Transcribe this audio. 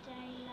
today.